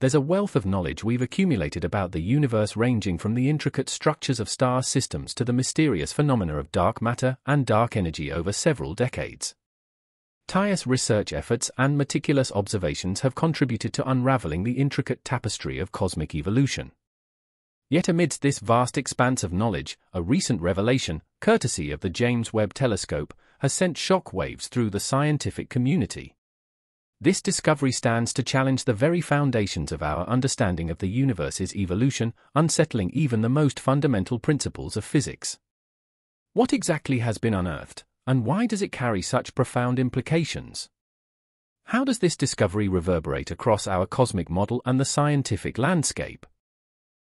there's a wealth of knowledge we've accumulated about the universe ranging from the intricate structures of star systems to the mysterious phenomena of dark matter and dark energy over several decades. Tireless research efforts and meticulous observations have contributed to unraveling the intricate tapestry of cosmic evolution. Yet amidst this vast expanse of knowledge, a recent revelation, courtesy of the James Webb Telescope, has sent shock waves through the scientific community. This discovery stands to challenge the very foundations of our understanding of the universe's evolution, unsettling even the most fundamental principles of physics. What exactly has been unearthed? And why does it carry such profound implications? How does this discovery reverberate across our cosmic model and the scientific landscape?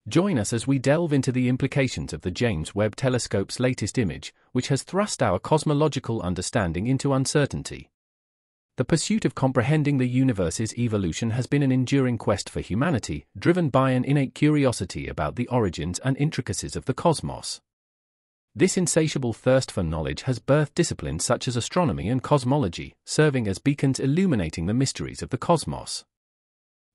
Join us as we delve into the implications of the James Webb Telescope's latest image, which has thrust our cosmological understanding into uncertainty. The pursuit of comprehending the universe's evolution has been an enduring quest for humanity, driven by an innate curiosity about the origins and intricacies of the cosmos. This insatiable thirst for knowledge has birthed disciplines such as astronomy and cosmology, serving as beacons illuminating the mysteries of the cosmos.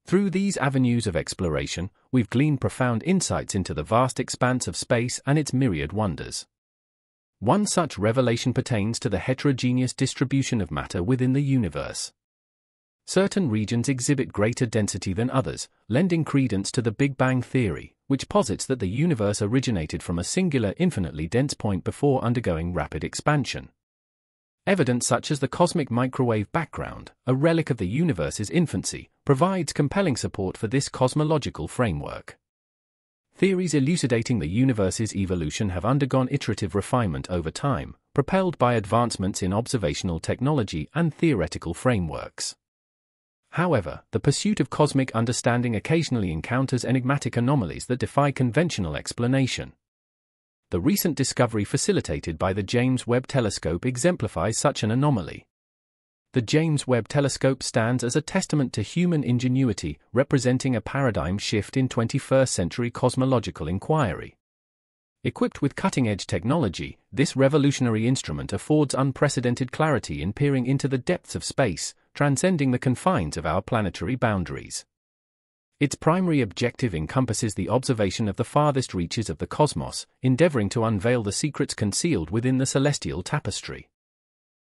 Through these avenues of exploration, we've gleaned profound insights into the vast expanse of space and its myriad wonders. One such revelation pertains to the heterogeneous distribution of matter within the universe. Certain regions exhibit greater density than others, lending credence to the Big Bang theory, which posits that the universe originated from a singular infinitely dense point before undergoing rapid expansion. Evidence such as the cosmic microwave background, a relic of the universe's infancy, provides compelling support for this cosmological framework. Theories elucidating the universe's evolution have undergone iterative refinement over time, propelled by advancements in observational technology and theoretical frameworks. However, the pursuit of cosmic understanding occasionally encounters enigmatic anomalies that defy conventional explanation. The recent discovery facilitated by the James Webb Telescope exemplifies such an anomaly. The James Webb Telescope stands as a testament to human ingenuity, representing a paradigm shift in 21st century cosmological inquiry. Equipped with cutting edge technology, this revolutionary instrument affords unprecedented clarity in peering into the depths of space, transcending the confines of our planetary boundaries. Its primary objective encompasses the observation of the farthest reaches of the cosmos, endeavoring to unveil the secrets concealed within the celestial tapestry.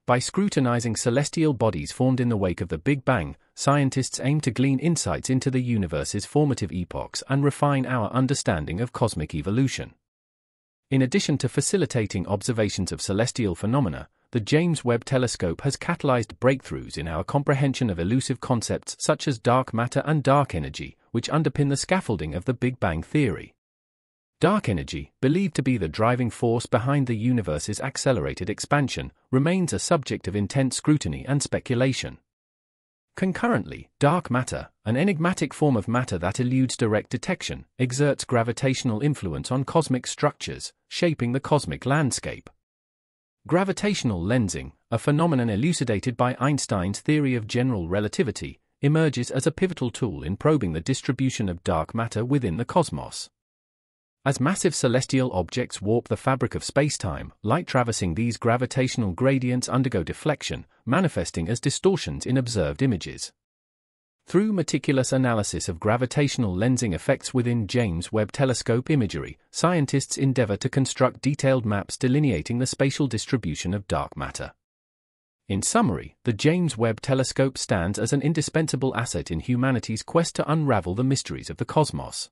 By scrutinizing celestial bodies formed in the wake of the Big Bang, scientists aim to glean insights into the universe's formative epochs and refine our understanding of cosmic evolution. In addition to facilitating observations of celestial phenomena, the James Webb Telescope has catalyzed breakthroughs in our comprehension of elusive concepts such as dark matter and dark energy, which underpin the scaffolding of the Big Bang theory. Dark energy, believed to be the driving force behind the universe's accelerated expansion, remains a subject of intense scrutiny and speculation. Concurrently, dark matter, an enigmatic form of matter that eludes direct detection, exerts gravitational influence on cosmic structures, shaping the cosmic landscape. Gravitational lensing, a phenomenon elucidated by Einstein's theory of general relativity, emerges as a pivotal tool in probing the distribution of dark matter within the cosmos. As massive celestial objects warp the fabric of spacetime, light traversing these gravitational gradients undergo deflection, manifesting as distortions in observed images. Through meticulous analysis of gravitational lensing effects within James Webb Telescope imagery, scientists endeavor to construct detailed maps delineating the spatial distribution of dark matter. In summary, the James Webb Telescope stands as an indispensable asset in humanity's quest to unravel the mysteries of the cosmos.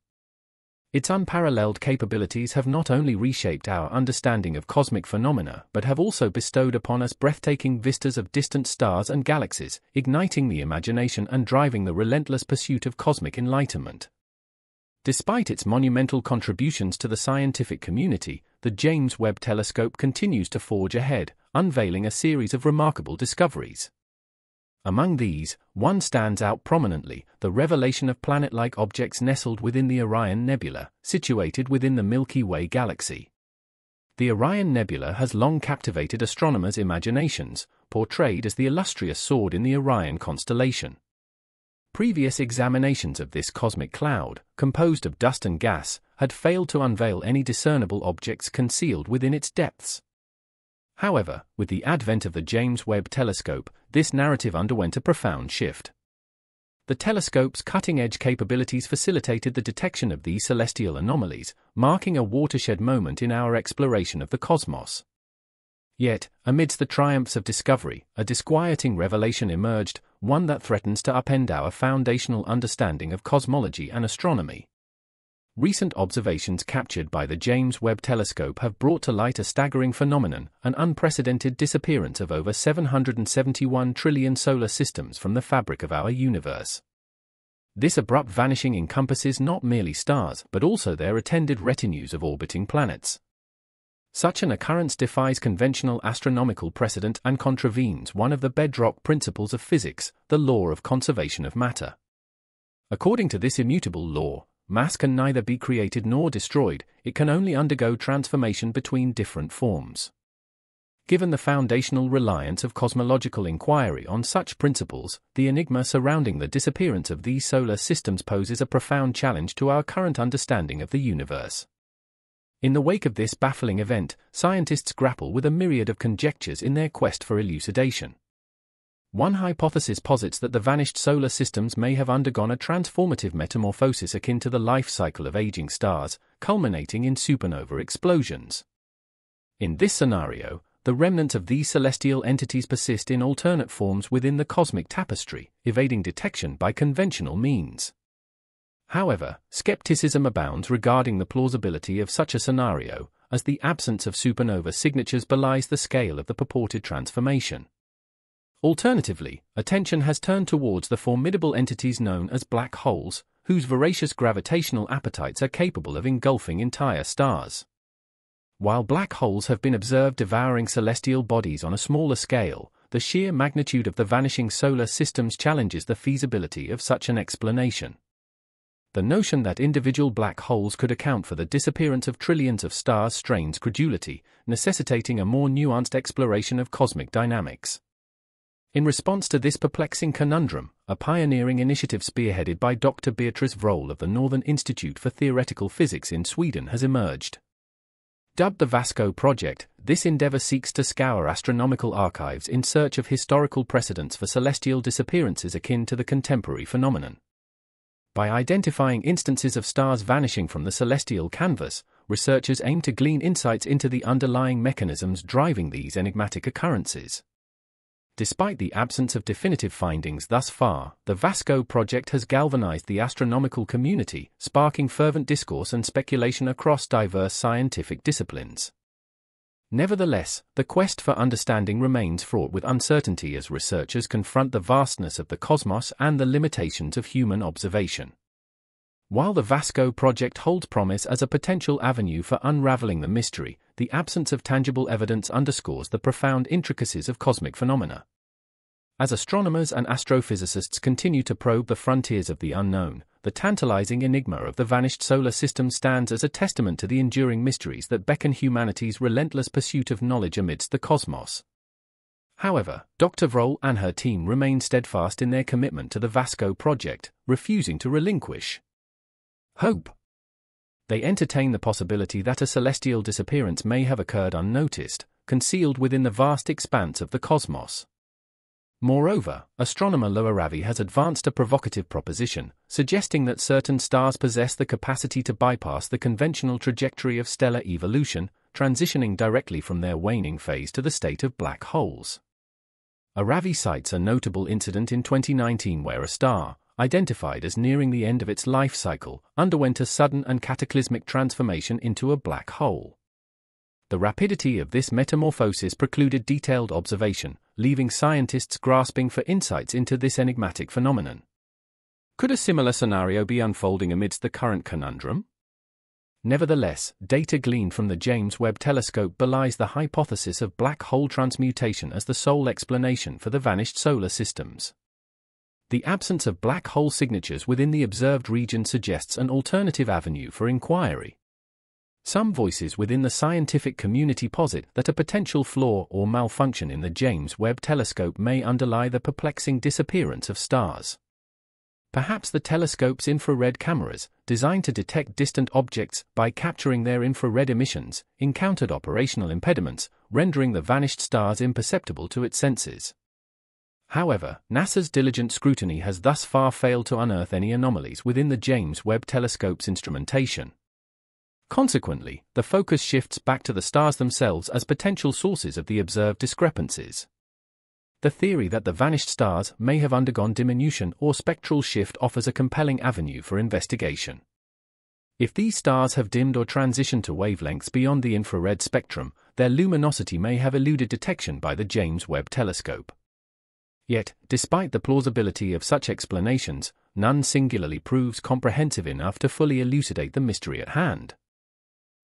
Its unparalleled capabilities have not only reshaped our understanding of cosmic phenomena but have also bestowed upon us breathtaking vistas of distant stars and galaxies, igniting the imagination and driving the relentless pursuit of cosmic enlightenment. Despite its monumental contributions to the scientific community, the James Webb Telescope continues to forge ahead, unveiling a series of remarkable discoveries. Among these, one stands out prominently the revelation of planet like objects nestled within the Orion Nebula, situated within the Milky Way galaxy. The Orion Nebula has long captivated astronomers' imaginations, portrayed as the illustrious sword in the Orion constellation. Previous examinations of this cosmic cloud, composed of dust and gas, had failed to unveil any discernible objects concealed within its depths. However, with the advent of the James Webb Telescope, this narrative underwent a profound shift. the telescope's cutting-edge capabilities facilitated the detection of these celestial anomalies, marking a watershed moment in our exploration of the cosmos. Yet, amidst the triumphs of discovery, a disquieting revelation emerged, one that threatens to upend our foundational understanding of cosmology and astronomy. Recent observations captured by the James Webb Telescope have brought to light a staggering phenomenon, an unprecedented disappearance of over 771 trillion solar systems from the fabric of our universe. This abrupt vanishing encompasses not merely stars but also their attended retinues of orbiting planets. Such an occurrence defies conventional astronomical precedent and contravenes one of the bedrock principles of physics, the law of conservation of matter. According to this immutable law, mass can neither be created nor destroyed, it can only undergo transformation between different forms. Given the foundational reliance of cosmological inquiry on such principles, the enigma surrounding the disappearance of these solar systems poses a profound challenge to our current understanding of the universe. In the wake of this baffling event, scientists grapple with a myriad of conjectures in their quest for elucidation. One hypothesis posits that the vanished solar systems may have undergone a transformative metamorphosis akin to the life cycle of aging stars, culminating in supernova explosions. In this scenario, the remnants of these celestial entities persist in alternate forms within the cosmic tapestry, evading detection by conventional means. However, skepticism abounds regarding the plausibility of such a scenario, as the absence of supernova signatures belies the scale of the purported transformation. Alternatively, attention has turned towards the formidable entities known as black holes, whose voracious gravitational appetites are capable of engulfing entire stars. While black holes have been observed devouring celestial bodies on a smaller scale, the sheer magnitude of the vanishing solar systems challenges the feasibility of such an explanation. The notion that individual black holes could account for the disappearance of trillions of stars strains credulity, necessitating a more nuanced exploration of cosmic dynamics. In response to this perplexing conundrum, a pioneering initiative spearheaded by Dr. Beatrice Vroll of the Northern Institute for Theoretical Physics in Sweden has emerged. Dubbed the VASCO Project, this endeavor seeks to scour astronomical archives in search of historical precedents for celestial disappearances akin to the contemporary phenomenon. By identifying instances of stars vanishing from the celestial canvas, researchers aim to glean insights into the underlying mechanisms driving these enigmatic occurrences. Despite the absence of definitive findings thus far, the VASCO project has galvanized the astronomical community, sparking fervent discourse and speculation across diverse scientific disciplines. Nevertheless, the quest for understanding remains fraught with uncertainty as researchers confront the vastness of the cosmos and the limitations of human observation. While the VASCO project holds promise as a potential avenue for unraveling the mystery, the absence of tangible evidence underscores the profound intricacies of cosmic phenomena. As astronomers and astrophysicists continue to probe the frontiers of the unknown, the tantalizing enigma of the vanished solar system stands as a testament to the enduring mysteries that beckon humanity's relentless pursuit of knowledge amidst the cosmos. However, Dr. Vroll and her team remain steadfast in their commitment to the VASCO project, refusing to relinquish hope. They entertain the possibility that a celestial disappearance may have occurred unnoticed, concealed within the vast expanse of the cosmos. Moreover, astronomer Loa Ravi has advanced a provocative proposition, suggesting that certain stars possess the capacity to bypass the conventional trajectory of stellar evolution, transitioning directly from their waning phase to the state of black holes. Aravi cites a notable incident in 2019 where a star, identified as nearing the end of its life cycle, underwent a sudden and cataclysmic transformation into a black hole. The rapidity of this metamorphosis precluded detailed observation, leaving scientists grasping for insights into this enigmatic phenomenon. Could a similar scenario be unfolding amidst the current conundrum? Nevertheless, data gleaned from the James Webb Telescope belies the hypothesis of black hole transmutation as the sole explanation for the vanished solar systems. The absence of black hole signatures within the observed region suggests an alternative avenue for inquiry. Some voices within the scientific community posit that a potential flaw or malfunction in the James Webb Telescope may underlie the perplexing disappearance of stars. Perhaps the telescope's infrared cameras, designed to detect distant objects by capturing their infrared emissions, encountered operational impediments, rendering the vanished stars imperceptible to its senses. However, NASA's diligent scrutiny has thus far failed to unearth any anomalies within the James Webb Telescope's instrumentation. Consequently, the focus shifts back to the stars themselves as potential sources of the observed discrepancies. The theory that the vanished stars may have undergone diminution or spectral shift offers a compelling avenue for investigation. If these stars have dimmed or transitioned to wavelengths beyond the infrared spectrum, their luminosity may have eluded detection by the James Webb Telescope. Yet, despite the plausibility of such explanations, none singularly proves comprehensive enough to fully elucidate the mystery at hand.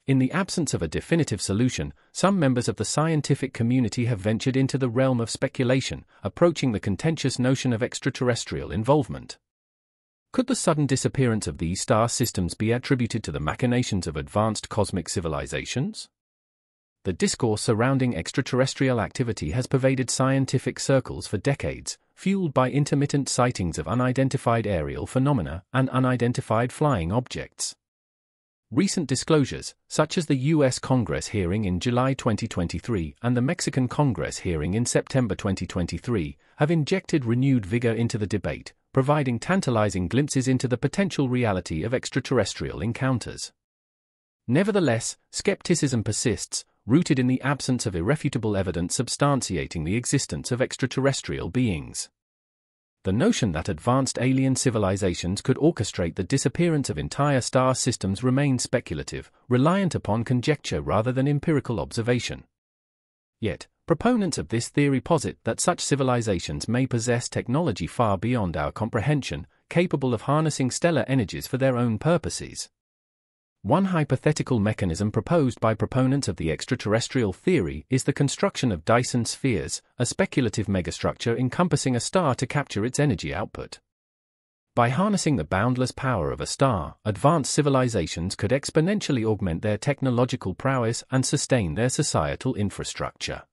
In the absence of a definitive solution, some members of the scientific community have ventured into the realm of speculation, approaching the contentious notion of extraterrestrial involvement. Could the sudden disappearance of these star systems be attributed to the machinations of advanced cosmic civilizations? The discourse surrounding extraterrestrial activity has pervaded scientific circles for decades, fueled by intermittent sightings of unidentified aerial phenomena and unidentified flying objects. Recent disclosures, such as the U.S. Congress hearing in July 2023 and the Mexican Congress hearing in September 2023, have injected renewed vigor into the debate, providing tantalizing glimpses into the potential reality of extraterrestrial encounters. Nevertheless, skepticism persists, rooted in the absence of irrefutable evidence substantiating the existence of extraterrestrial beings. The notion that advanced alien civilizations could orchestrate the disappearance of entire star systems remains speculative, reliant upon conjecture rather than empirical observation. Yet, proponents of this theory posit that such civilizations may possess technology far beyond our comprehension, capable of harnessing stellar energies for their own purposes. One hypothetical mechanism proposed by proponents of the extraterrestrial theory is the construction of Dyson spheres, a speculative megastructure encompassing a star to capture its energy output. By harnessing the boundless power of a star, advanced civilizations could exponentially augment their technological prowess and sustain their societal infrastructure.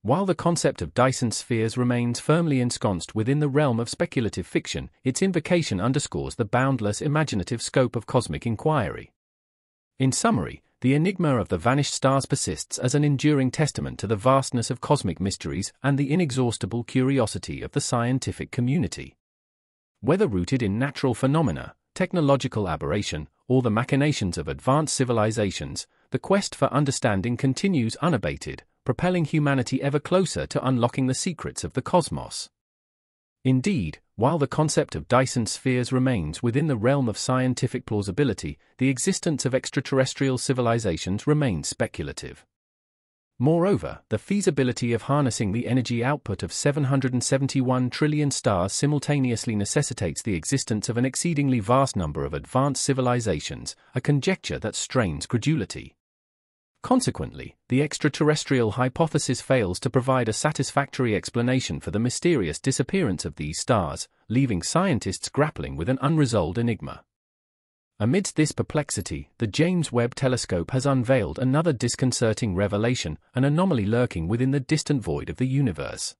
While the concept of Dyson spheres remains firmly ensconced within the realm of speculative fiction, its invocation underscores the boundless imaginative scope of cosmic inquiry. In summary, the enigma of the vanished stars persists as an enduring testament to the vastness of cosmic mysteries and the inexhaustible curiosity of the scientific community. Whether rooted in natural phenomena, technological aberration, or the machinations of advanced civilizations, the quest for understanding continues unabated, propelling humanity ever closer to unlocking the secrets of the cosmos. Indeed, while the concept of Dyson spheres remains within the realm of scientific plausibility, the existence of extraterrestrial civilizations remains speculative. Moreover, the feasibility of harnessing the energy output of 771 trillion stars simultaneously necessitates the existence of an exceedingly vast number of advanced civilizations, a conjecture that strains credulity. Consequently, the extraterrestrial hypothesis fails to provide a satisfactory explanation for the mysterious disappearance of these stars, leaving scientists grappling with an unresolved enigma. Amidst this perplexity, the James Webb Telescope has unveiled another disconcerting revelation, an anomaly lurking within the distant void of the universe.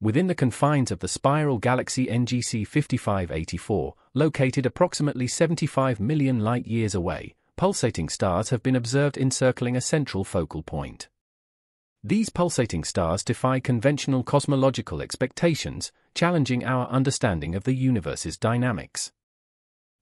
Within the confines of the spiral galaxy NGC 5584, located approximately 75 million light years away, pulsating stars have been observed encircling a central focal point. These pulsating stars defy conventional cosmological expectations, challenging our understanding of the universe's dynamics.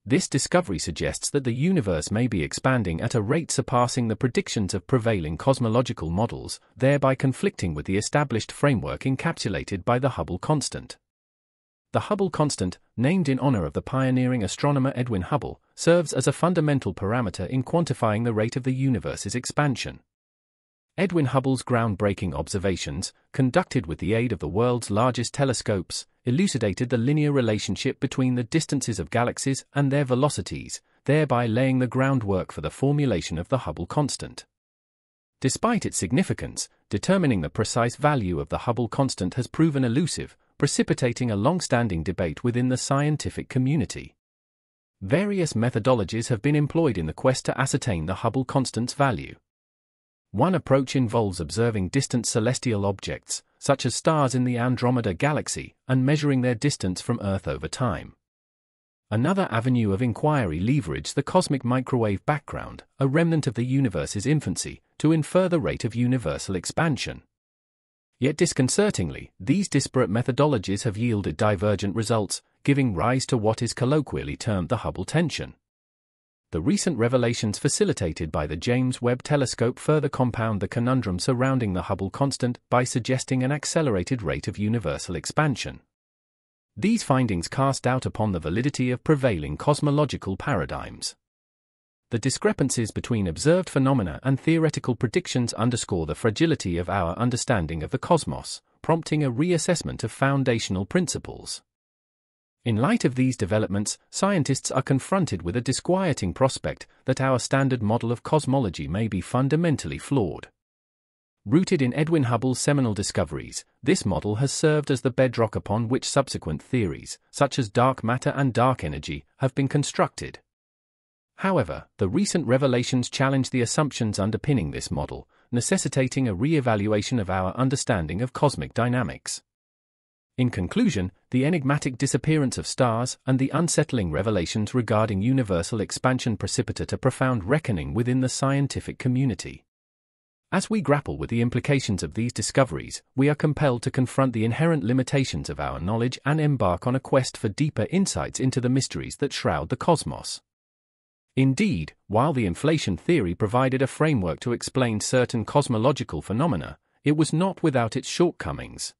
This discovery suggests that the universe may be expanding at a rate surpassing the predictions of prevailing cosmological models, thereby conflicting with the established framework encapsulated by the Hubble constant. The Hubble constant, named in honor of the pioneering astronomer Edwin Hubble, serves as a fundamental parameter in quantifying the rate of the universe's expansion. Edwin Hubble's groundbreaking observations, conducted with the aid of the world's largest telescopes, elucidated the linear relationship between the distances of galaxies and their velocities, thereby laying the groundwork for the formulation of the Hubble constant. Despite its significance, determining the precise value of the Hubble constant has proven elusive, precipitating a long-standing debate within the scientific community. Various methodologies have been employed in the quest to ascertain the Hubble constant's value. One approach involves observing distant celestial objects, such as stars in the Andromeda galaxy, and measuring their distance from Earth over time. Another avenue of inquiry leverages the cosmic microwave background, a remnant of the universe's infancy, to infer the rate of universal expansion. Yet disconcertingly, these disparate methodologies have yielded divergent results, giving rise to what is colloquially termed the Hubble tension. The recent revelations facilitated by the James Webb Telescope further compound the conundrum surrounding the Hubble constant by suggesting an accelerated rate of universal expansion. These findings cast doubt upon the validity of prevailing cosmological paradigms. The discrepancies between observed phenomena and theoretical predictions underscore the fragility of our understanding of the cosmos, prompting a reassessment of foundational principles. In light of these developments, scientists are confronted with a disquieting prospect that our standard model of cosmology may be fundamentally flawed. Rooted in Edwin Hubble's seminal discoveries, this model has served as the bedrock upon which subsequent theories, such as dark matter and dark energy, have been constructed. However, the recent revelations challenge the assumptions underpinning this model, necessitating a re-evaluation of our understanding of cosmic dynamics. In conclusion, the enigmatic disappearance of stars and the unsettling revelations regarding universal expansion precipitate a profound reckoning within the scientific community. As we grapple with the implications of these discoveries, we are compelled to confront the inherent limitations of our knowledge and embark on a quest for deeper insights into the mysteries that shroud the cosmos. Indeed, while the inflation theory provided a framework to explain certain cosmological phenomena, it was not without its shortcomings.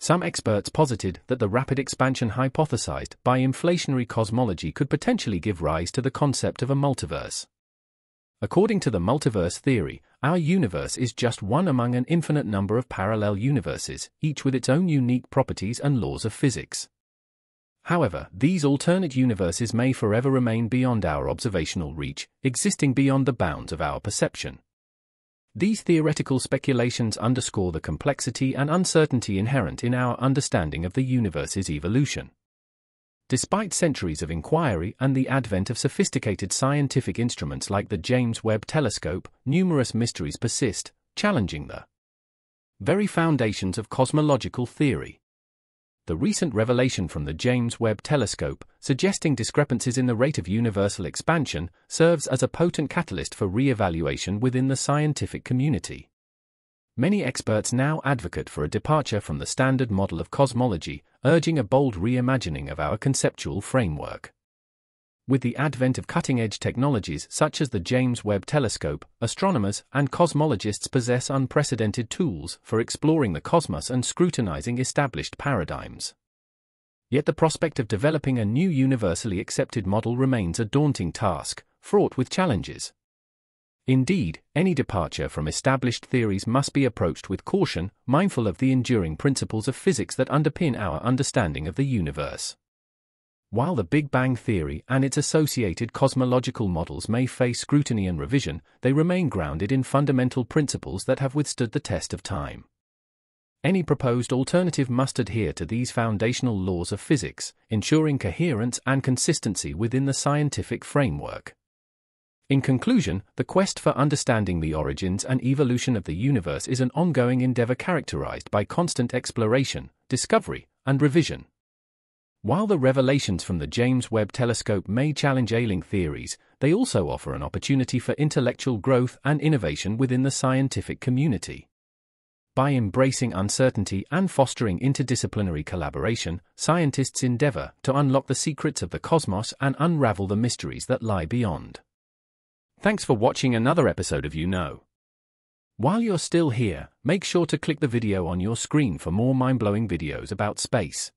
Some experts posited that the rapid expansion hypothesized by inflationary cosmology could potentially give rise to the concept of a multiverse. According to the multiverse theory, our universe is just one among an infinite number of parallel universes, each with its own unique properties and laws of physics. However, these alternate universes may forever remain beyond our observational reach, existing beyond the bounds of our perception. These theoretical speculations underscore the complexity and uncertainty inherent in our understanding of the universe's evolution. Despite centuries of inquiry and the advent of sophisticated scientific instruments like the James Webb Telescope, numerous mysteries persist, challenging the very foundations of cosmological theory the recent revelation from the James Webb Telescope, suggesting discrepancies in the rate of universal expansion, serves as a potent catalyst for re-evaluation within the scientific community. Many experts now advocate for a departure from the standard model of cosmology, urging a bold reimagining of our conceptual framework. With the advent of cutting-edge technologies such as the James Webb Telescope, astronomers and cosmologists possess unprecedented tools for exploring the cosmos and scrutinizing established paradigms. Yet the prospect of developing a new universally accepted model remains a daunting task, fraught with challenges. Indeed, any departure from established theories must be approached with caution, mindful of the enduring principles of physics that underpin our understanding of the universe. While the Big Bang Theory and its associated cosmological models may face scrutiny and revision, they remain grounded in fundamental principles that have withstood the test of time. Any proposed alternative must adhere to these foundational laws of physics, ensuring coherence and consistency within the scientific framework. In conclusion, the quest for understanding the origins and evolution of the universe is an ongoing endeavor characterized by constant exploration, discovery, and revision. While the revelations from the James Webb Telescope may challenge ailing theories, they also offer an opportunity for intellectual growth and innovation within the scientific community. By embracing uncertainty and fostering interdisciplinary collaboration, scientists endeavor to unlock the secrets of the cosmos and unravel the mysteries that lie beyond. Thanks for watching another episode of You Know. While you're still here, make sure to click the video on your screen for more mind-blowing videos about space.